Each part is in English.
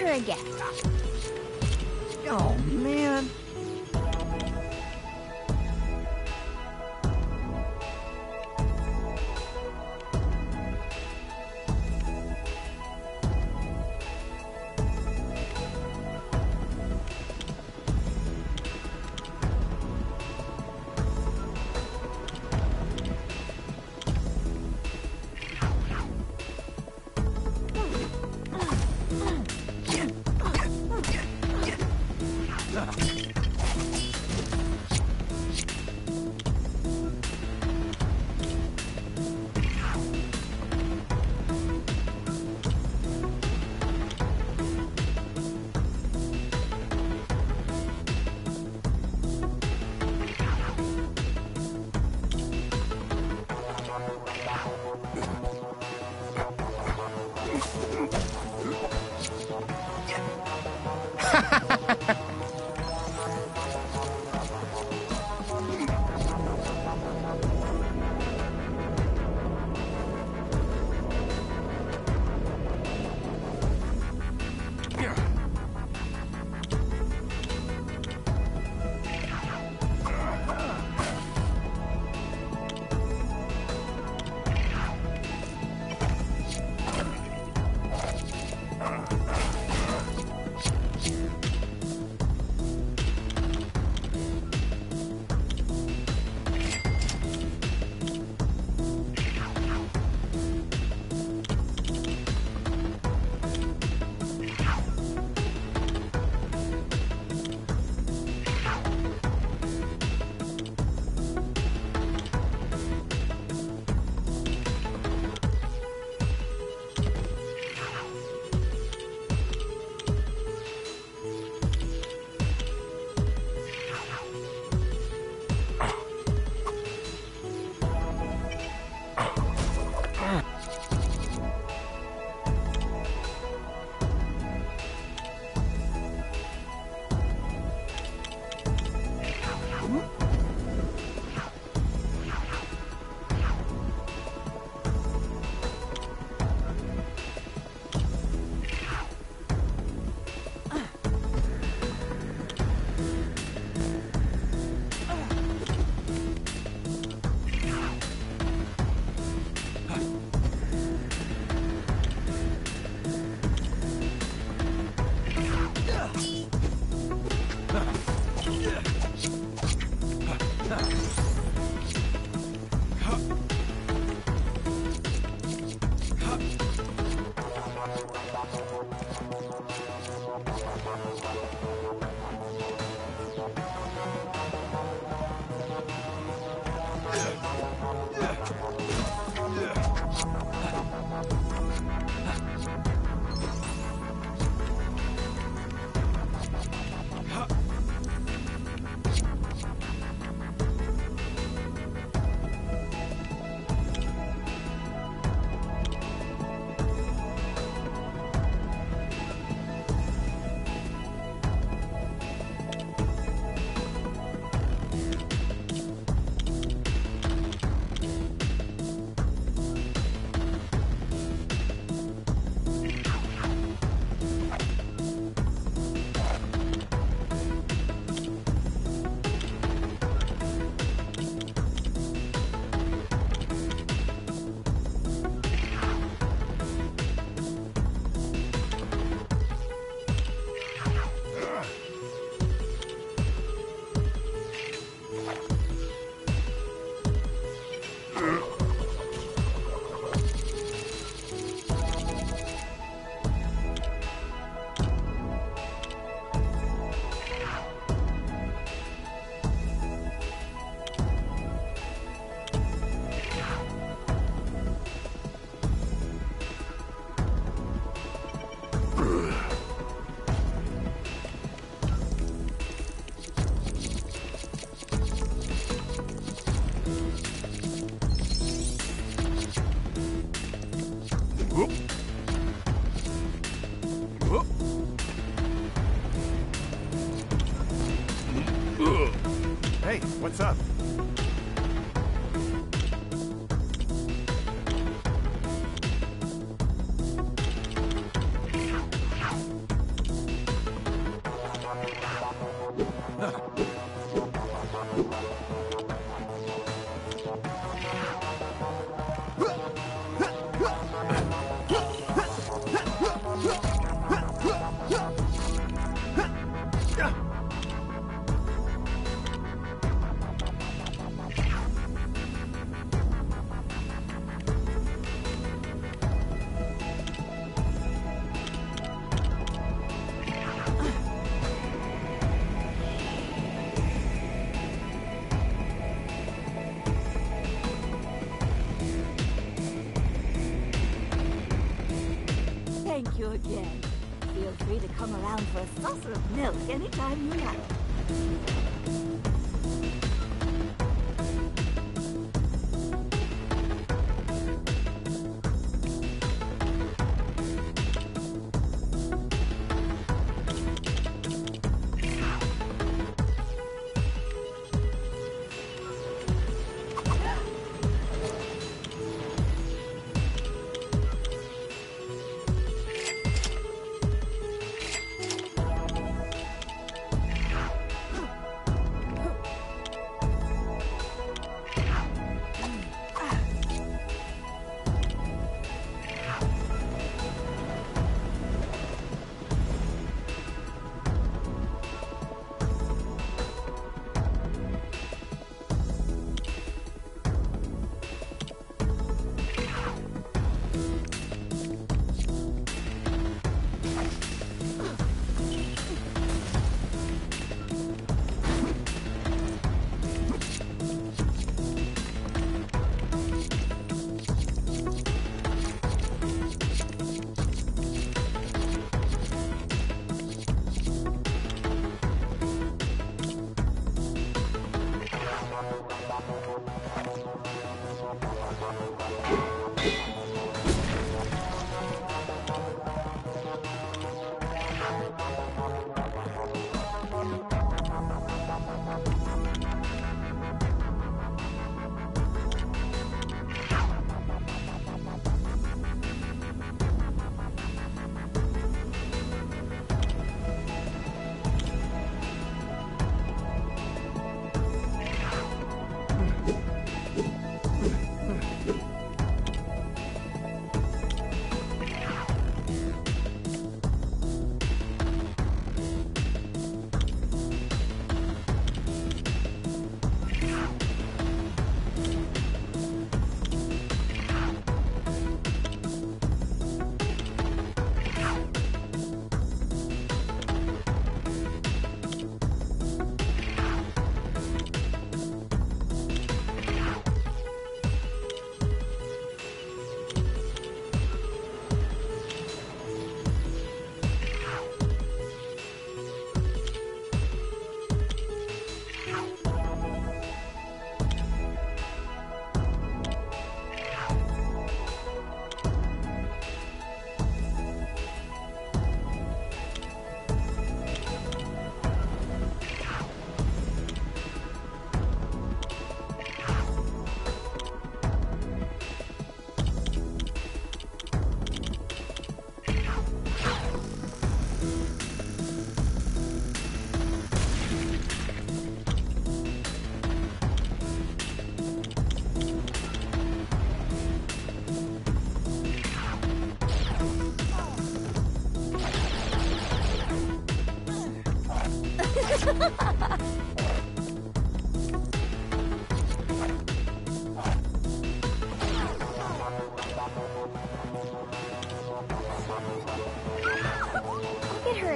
Her. Oh, man. What's up? Anytime you like. Thank you.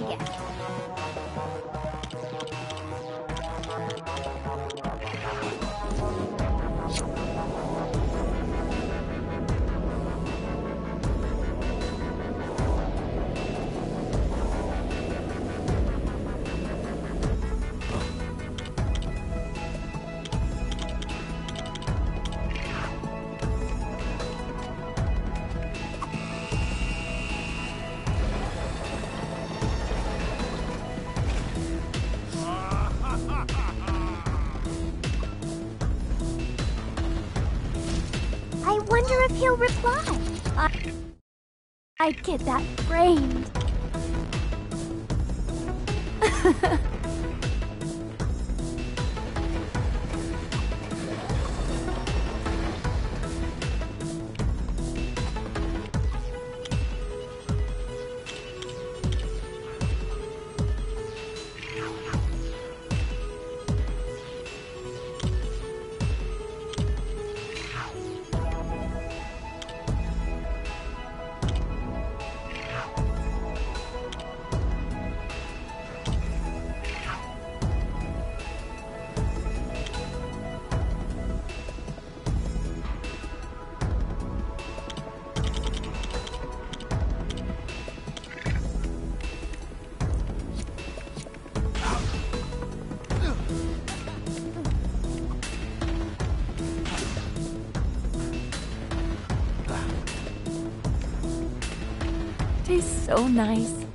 Yeah. He'll reply. I, I'd get that framed. Tastes so nice.